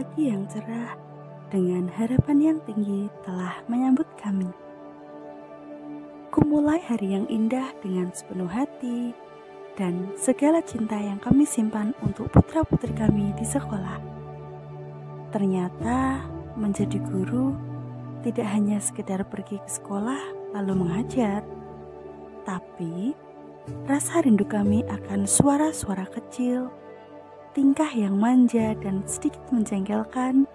pagi yang cerah dengan harapan yang tinggi telah menyambut kami. Kumulai hari yang indah dengan sepenuh hati dan segala cinta yang kami simpan untuk putra-putri kami di sekolah. Ternyata menjadi guru tidak hanya sekedar pergi ke sekolah lalu mengajar, tapi rasa rindu kami akan suara-suara kecil tingkah yang manja dan sedikit menjengkelkan,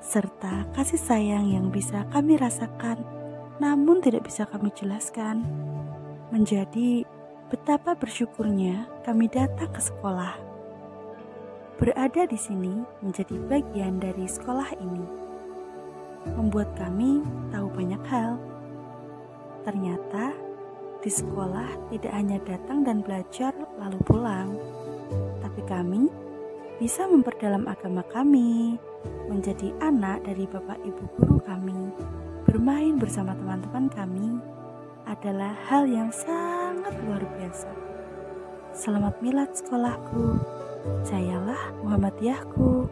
serta kasih sayang yang bisa kami rasakan namun tidak bisa kami jelaskan, menjadi betapa bersyukurnya kami datang ke sekolah. Berada di sini menjadi bagian dari sekolah ini, membuat kami tahu banyak hal. Ternyata di sekolah tidak hanya datang dan belajar lalu pulang, tapi kami bisa memperdalam agama kami, menjadi anak dari bapak ibu guru kami, bermain bersama teman-teman kami adalah hal yang sangat luar biasa. Selamat milad sekolahku, jayalah Muhammadiyahku.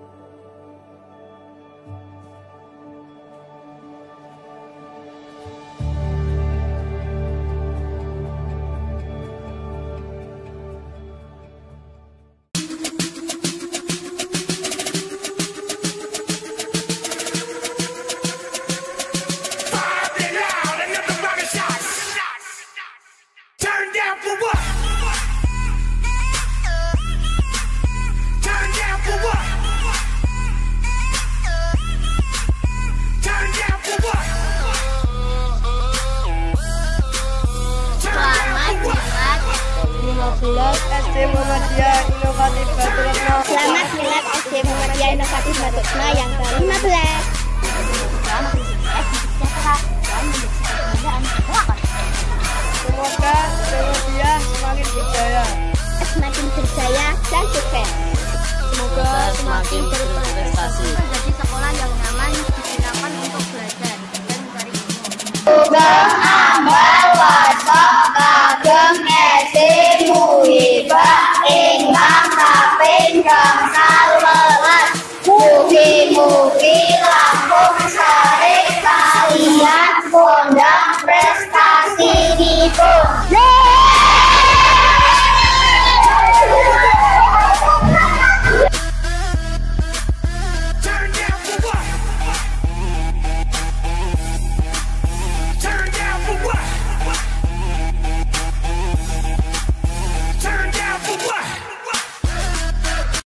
Milad SD Muhammadiyah Inovatif Batu Batutna. Selamat Milad SD Muhammadiyah Inovatif batu Batutna yang ke-15. Semoga Muhammadiyah semakin berjaya. Semakin berjaya dan sukses. Semoga semakin berprestasi. Menjadi sekolah yang nyaman digunakan untuk belajar dan mencari ilmu.